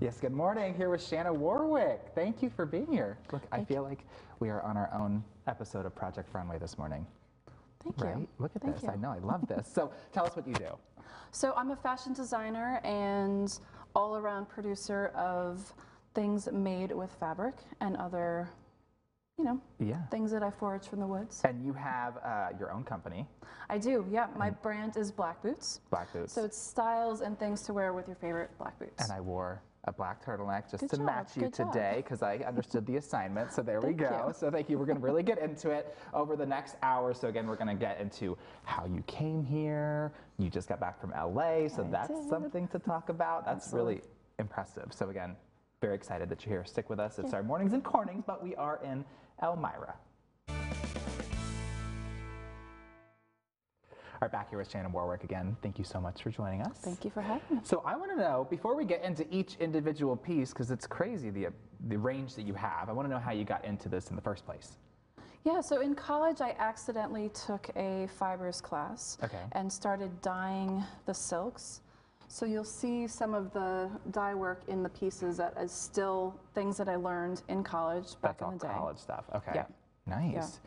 Yes, good morning. Here with Shannah Warwick. Thank you for being here. Look, I feel like we are on our own episode of Project Runway this morning. Thank you. Right? Look at Thank this. you. I know, I love this. So tell us what you do. So I'm a fashion designer and all-around producer of things made with fabric and other, you know, Yeah. things that I forage from the woods. And you have uh, your own company, I do, yeah. My brand is Black Boots. Black Boots. So it's styles and things to wear with your favorite black boots. and I wore a black turtleneck just Good to job, match you today because I understood the assignment. So there we go. you. So thank you. We're going to really get into it over the next hour. So again, we're going to get into how you came here. You just got back from LA, so I that's did. something to talk about. That's Absolutely. really impressive. So again, very excited that you're here. Stick with us. It's our mornings and cornings, but we are in Elmira. Right, back here with Shannon Warwick again. Thank you so much for joining us. Thank you for having me. So I want to know before we get into each individual piece, because it's crazy the the range that you have. I want to know how you got into this in the first place. Yeah, so in college, I accidentally took a fibers class Okay. and started dyeing the silks. So you'll see some of the dye work in the pieces that is still things that I learned in college back That's in the day. college stuff. Okay. Yeah. Nice.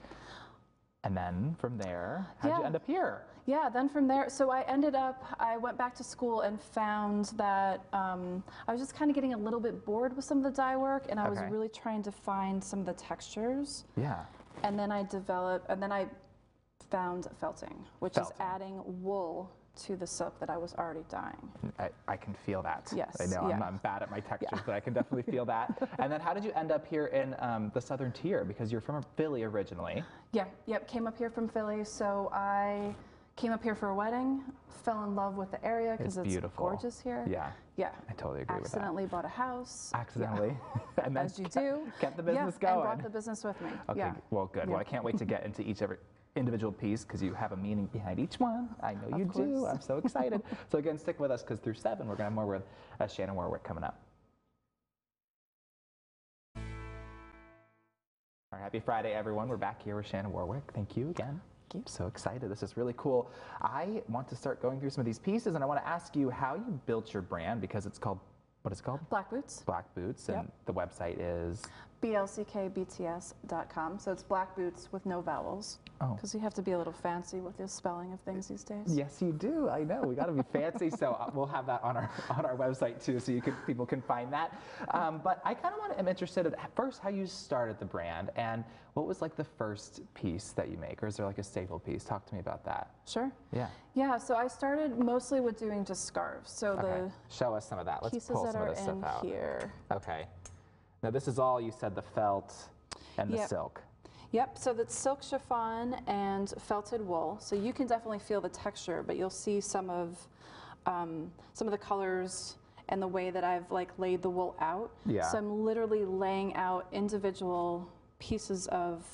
And then from there, how'd you end up here? Yeah, then from there, so I ended up, I went back to school and found that um, I was just kind of getting a little bit bored with some of the dye work and I was really trying to find some of the textures. Yeah. And then I developed, and then I found felting, which Felting. is adding wool to the silk that I was already dyeing. I, I can feel that. Yes, I know I'm. I'm bad at my textures, but I can definitely feel that. And then how did you end up here in um, the Southern Tier? Because you're from Philly originally. Yeah, yep, came up here from Philly. So I came up here for a wedding, fell in love with the area because It's it's, gorgeous here. Yeah. Yeah. I totally agree with that. Accidentally bought a house. Accidentally. and then As you kept- do. Kept the business yeah, business And brought the business with me. Okay, yeah. well, good. Well, I can't wait to get into each every individual piece because you have a meaning behind each one. I know you do. I'm so excited. so again, stick with us because through seven, we're going to have more with uh, Shannon Warwick coming up. All right, happy Friday, everyone. We're back here with Shannon Warwick. Thank you again. I'm so excited. This is really cool. I want to start going through some of these pieces, and I want to ask you how you built your brand because it's called, what is it called? Black boots. Black Boots, and Yep. the website is, blckbts.com. So it's black boots with no vowels. Oh. Because you have to be a little fancy with the spelling of things these days. Yes, you do. I know. We got to be fancy, so uh, we'll have that on our on our website too, so you can people can find that. Um, but I kind of want. I'm interested at first how you started the brand and what was like the first piece that you make, or is there like a staple piece? Talk to me about that. Sure. Yeah. Yeah, so I started mostly with doing just scarves. So Okay. Show us some of that. the Let's pieces pull that some are of this in stuff out. here. Okay. Now this is all you said the felt and the Yep. silk. Yep, so that's silk chiffon and felted wool. So you can definitely feel the texture, but you'll see some of um, some of the colors and the way that I've like laid the wool out. Yeah. So I'm literally laying out individual pieces of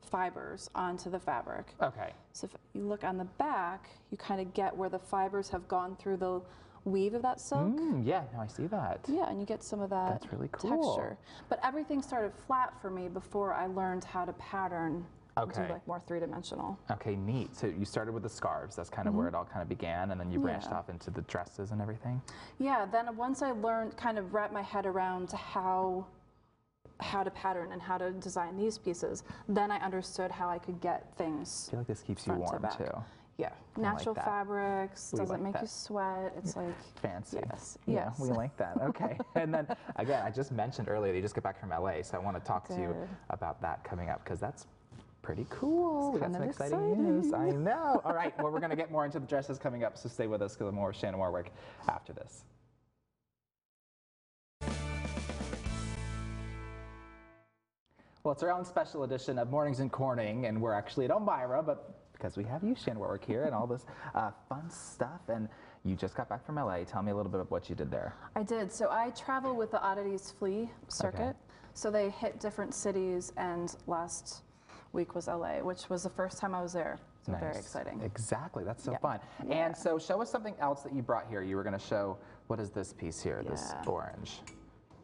fibers onto the fabric. Okay. So if you look on the back, you kind of get where the fibers have gone through the weave of that silk. Mm, yeah. Now I see that. Yeah, and you get some of that That's really cool. texture. But everything started flat for me before I learned how to pattern Okay. do like more three dimensional. Okay, neat. So you started with the scarves. That's kind of where it all kind of began, and then you branched Mm-hmm. Yeah. off into the dresses and everything. Yeah, then once I learned, kind of wrapped my head around how how to pattern and how to design these pieces, then I understood how I could get things. I feel like this keeps you Front to warm too. Yeah, natural that. fabrics We doesn't like make that. you sweat. It's like Fancy. Yes, Yeah, yes. we like that. Okay. and then again, I just mentioned earlier that you just got back from LA, so I want to talk to you about that coming up because that's pretty cool. we got kind some of exciting news. I know. All right. Well, we're going to get more into the dresses coming up, so stay with us because more Shannon Warwick after this. Well, it's our own special edition of Mornings in Corning, and we're actually at Elmira, but because we have you, Shannon Warwick, here, and all this uh, fun stuff, and you just got back from LA. Tell me a little bit of what you did there. I did. So I travel with the Oddities Flea circuit. So they hit different cities, and last week was LA, which was the first time I was there. So very exciting. Exactly. That's so Yeah. fun. And so show us something else that you brought here. You were going to show, what is this piece here? This orange.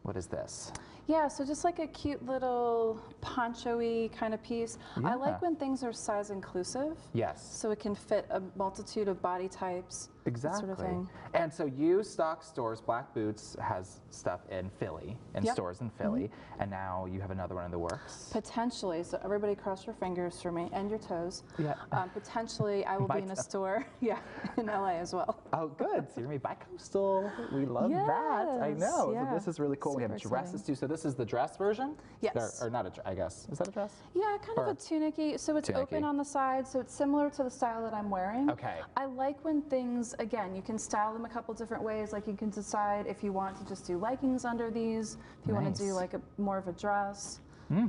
What is this? Yeah, so just like a cute little poncho-y kind of piece. I like when things are size inclusive. Yes. So it can fit a multitude of body types. Exactly. sort of. And so you stock stores. Black Boots has stuff in Philly, in Yep. stores in Philly, and now you have another one in the works. Potentially, so everybody cross your fingers for me and your toes. Yeah. Um, potentially, I will be in a store, yeah, in LA as well. Oh, good. So you're gonna be bi-coastal. We love that. I Yes, know. So this is really cool. we have dresses exciting. too. So this is the dress version. Yes. Or, or not a dress, I guess. Is that a dress? Yeah, kind of Or- a tunicky. So it's Tunicky. open on the side, so it's similar to the style that I'm wearing. Okay. I like when things, again, you can style them a couple different ways. Like you can decide if you want to just do leggings under these, if you want to do like a more of a dress. Hmm.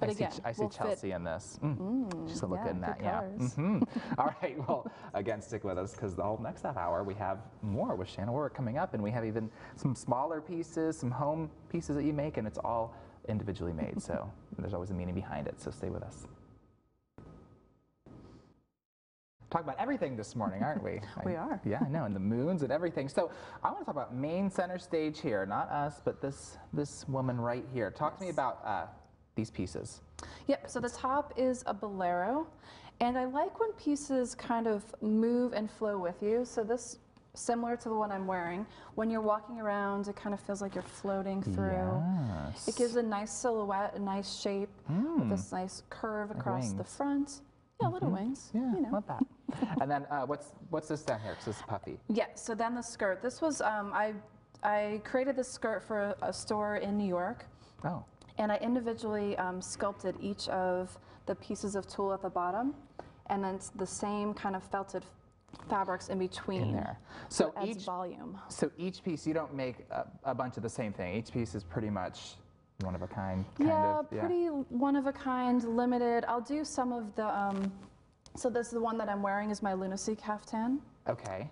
But I again, see, I see fit- Chelsea in this. Mm. She's gonna look yeah, good in that. Yeah. colors. Mhm. All right. Well, again, stick with us because the whole next half hour we have more with Shannon Warwick coming up, and we have even some smaller pieces, some home pieces that you make, and it's all individually made. So there's always a meaning behind it. So stay with us. Talk about everything this morning, aren't we? We I- are. Yeah, I know, and the moons and everything. So I want to talk about main center stage here, not us, but this this woman right here. Talk to me about uh, these pieces. Yep, so the top is a bolero, and I like when pieces kind of move and flow with you. So this, similar to the one I'm wearing, when you're walking around, it kind of feels like you're floating through. Yes. It gives a nice silhouette, a nice shape, with this nice curve across the front. Yeah, little wings. Yeah, you know. love that. and then uh, what's what's this down here? this is puffy. Yeah, so then the skirt. This was, um, I, I created this skirt for a, a store in New York. Oh, And I individually um, sculpted each of the pieces of tulle at the bottom, and then the same kind of felted fabrics in between. in there. So So each volume. so each piece you don't make a, a bunch of the same thing. Each piece is pretty much one of a kind. kind yeah, of, pretty one of a kind, limited. I'll do some of the. Um, so this is the one that I'm wearing is my lunacy caftan, Okay.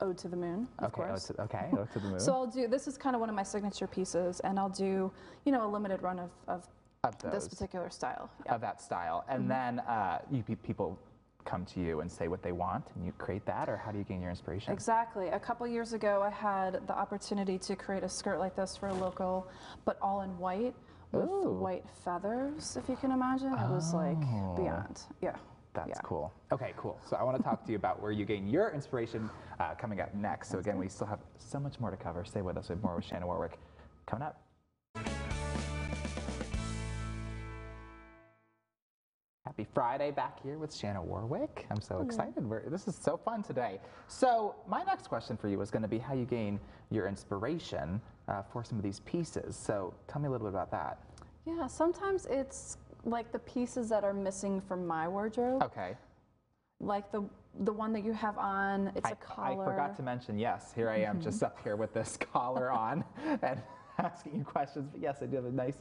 Ode to the moon, of Okay. Oh, course. to, okay. Oh, to the moon. So I'll do. This is kind of one of my signature pieces, and I'll do, you know, a limited run of, of of this particular style. Yeah. of that style, and Mm-hmm. then uh, you people come to you and say what they want, and you create that, or how do you gain your inspiration? Exactly. A couple years ago, I had the opportunity to create a skirt like this for a local, but all in white with Ooh. white feathers, if you can imagine. It was like Oh. beyond. Yeah. That's yeah. cool. Okay, cool. So I want to talk to you about where you gain your inspiration uh, coming up next. So again, we still have so much more to cover. Stay with us. We have more with Shannon Warwick coming up. Happy Friday back here with Shannon Warwick. I'm so excited. We're, this is so fun today. So my next question for you is going to be how you gain your inspiration uh, for some of these pieces. So tell me a little bit about that. Yeah. Sometimes it's like the pieces that are missing from my wardrobe, Okay. like the the one that you have on. It's I, a collar. I forgot to mention, yes, here I am just up here with this collar on and asking you questions. But yes, I do have a nice,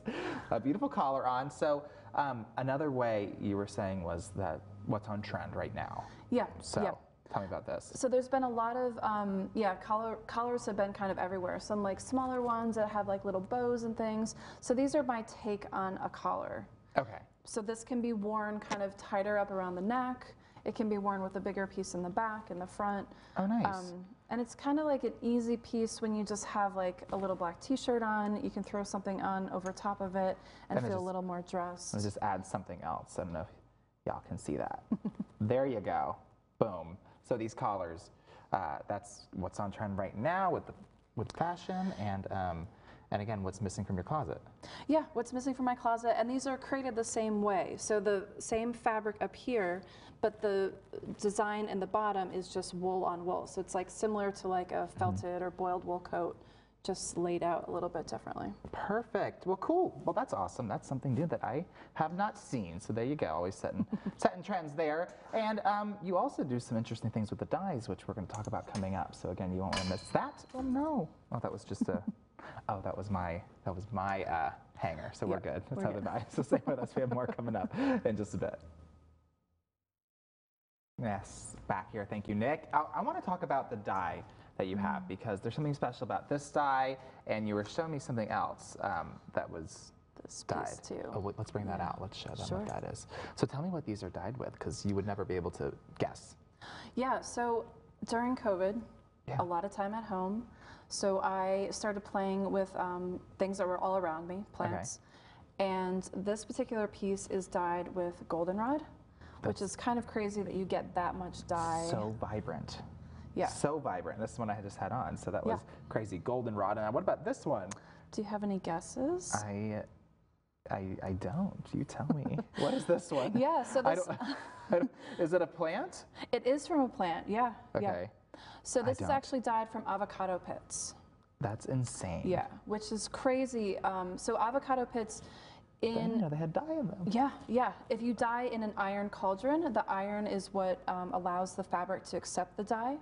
a beautiful collar on. So um, another way you were saying was that what's on trend right now. Yeah. So yeah. tell me about this. So there's been a lot of, um, yeah, collar, collars have been kind of everywhere. Some like smaller ones that have like little bows and things. So these are my take on a collar. Okay. So this can be worn kind of tighter up around the neck. It can be worn with a bigger piece in the back and the front. Oh, nice. Um, and it's kind of like an easy piece when you just have like a little black t-shirt on. You can throw something on over top of it and, And it feel just- a little more dressed. Let's just add something else. I don't know if y'all can see that. there you go. Boom. So these collars, uh, that's what's on trend right now with the, with fashion and um, and again, what's missing from your closet. Yeah, what's missing from my closet, and these are created the same way. So the same fabric up here, but the design in the bottom is just wool on wool. So it's like similar to like a felted or boiled wool coat, just laid out a little bit differently. Perfect. Well, cool. Well, that's awesome. That's something new that I have not seen. So there you go. Always setting setting trends there. And um, you also do some interesting things with the dyes, which we're going to talk about coming up. So again, you won't want to miss that. Oh no. Oh, that was just a. oh, that was my that was my uh, hanger. So we're good. That's how the dyes. So stay with us. We have more coming up in just a bit. Yes, back here. Thank you, Nick. I, I want to talk about the dye that you have because there's something special about this dye, and you were showing me something else um, that was This dyed. too. Oh, let's bring that Yeah. out. Let's show them Sure. what that is. So tell me what these are dyed with because you would never be able to guess. Yeah, so during COVID, Yeah. a lot of time at home. So I started playing with um, things that were all around me, plants. And this particular piece is dyed with goldenrod, which is kind of crazy that you get that much dye. So vibrant. Yeah. So vibrant. This is one I just had on, so that Yeah. was crazy. Goldenrod. And what about this one? Do you have any guesses? I, I, I don't. You tell me. what is this one? yeah, so I this, don't, I don't- is it a plant? it is from a plant. Yeah. Yeah. So this is actually dyed from avocado pits. That's insane. Yeah, which is crazy. Um, so avocado pits in they had dye in them. yeah, yeah. If you dye in an iron cauldron, the iron is what um, allows the fabric to accept the dye.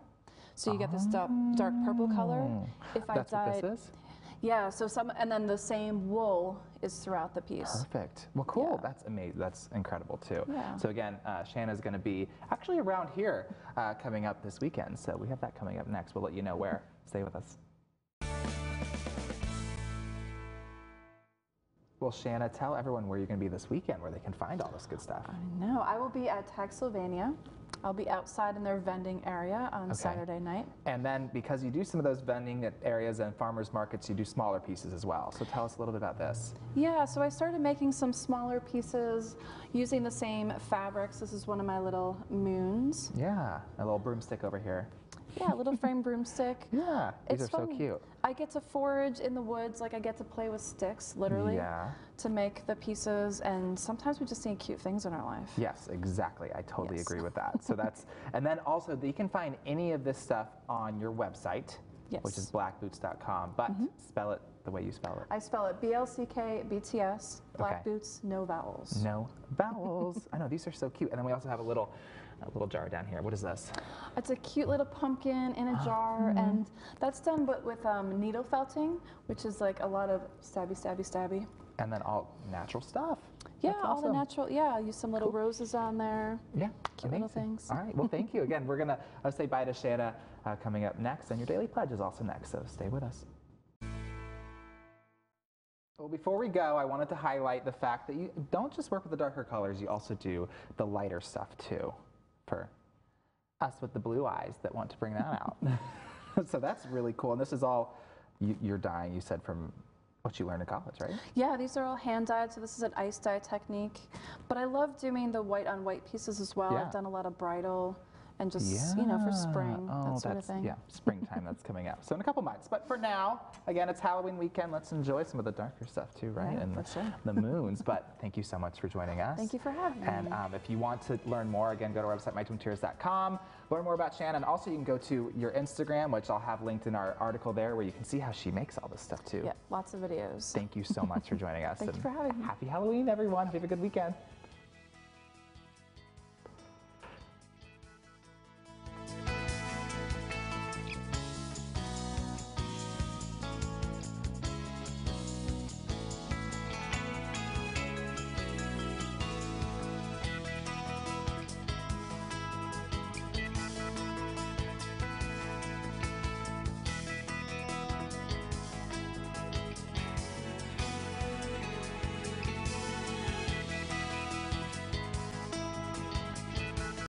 So you get this dark, dark purple color. If I That's what this is? Yeah. So some, and then the same wool is throughout the piece. Perfect. Well, cool. Yeah. That's amazing. That's incredible too. Yeah. So again, uh, Shannah's going to be actually around here uh, coming up this weekend. So we have that coming up next. We'll let you know where. Stay with us. Well, Shanna, tell everyone where you're going to be this weekend, where they can find all this good stuff. I know. I will be at Tag Sylvania. I'll be outside in their vending area on Saturday night. And then because you do some of those vending areas and farmers markets, you do smaller pieces as well. So tell us a little bit about this. Yeah, so I started making some smaller pieces using the same fabrics. This is one of my little moons. Yeah, a little broomstick over here. Yeah, little frame broomstick. Yeah, these It's are fun. so cute. I get to forage in the woods, like I get to play with sticks, literally, Yeah. to make the pieces. And sometimes we just need cute things in our life. Yes, exactly. I totally Yes. agree with that. So that's, and then also you can find any of this stuff on your website, yes. which is blackboots.com, but mm-hmm. spell it the way you spell it. I spell it B L C K B T S, black Okay. boots, no vowels. No vowels. I know these are so cute. And then we also have a little, a little jar down here. What is this? It's a cute little pumpkin in Ah, a jar, mm-hmm. and that's done but with um, needle felting, which is like a lot of stabby, stabby, stabby. And then all natural stuff. Yeah, That's all the awesome. natural. Yeah, use some little roses on there. Yeah, Cute little things. All right, well, thank you again. We're gonna uh, say bye to Shannah uh, coming up next, and your daily pledge is also next. So stay with us. Well, before we go, I wanted to highlight the fact that you don't just work with the darker colors; you also do the lighter stuff too, for us with the blue eyes that want to bring that out. so that's really cool. And this is all you, you're dyeing. You said from what you learned in college, right? Yeah, these are all hand dyed, so this is an ice dye technique. But I love doing the white on white pieces as well. Yeah. I've done a lot of bridal and just, you know, for spring, Oh, that sort of thing. Yeah, springtime that's coming up. So in a couple months. But for now, again, it's Halloween weekend. Let's enjoy some of the darker stuff too, right? Yeah, and the, sure. the moons. But thank you so much for joining us. Thank you for having me. And um, if you want to learn more, again, go to our website, mytwintiers.com. Learn more about Shannon. Also, you can go to your Instagram, which I'll have linked in our article there, where you can see how she makes all this stuff too. Yeah, lots of videos. Thank you so much for joining us. Thank you and for having me. Happy Halloween, everyone. Have a good weekend.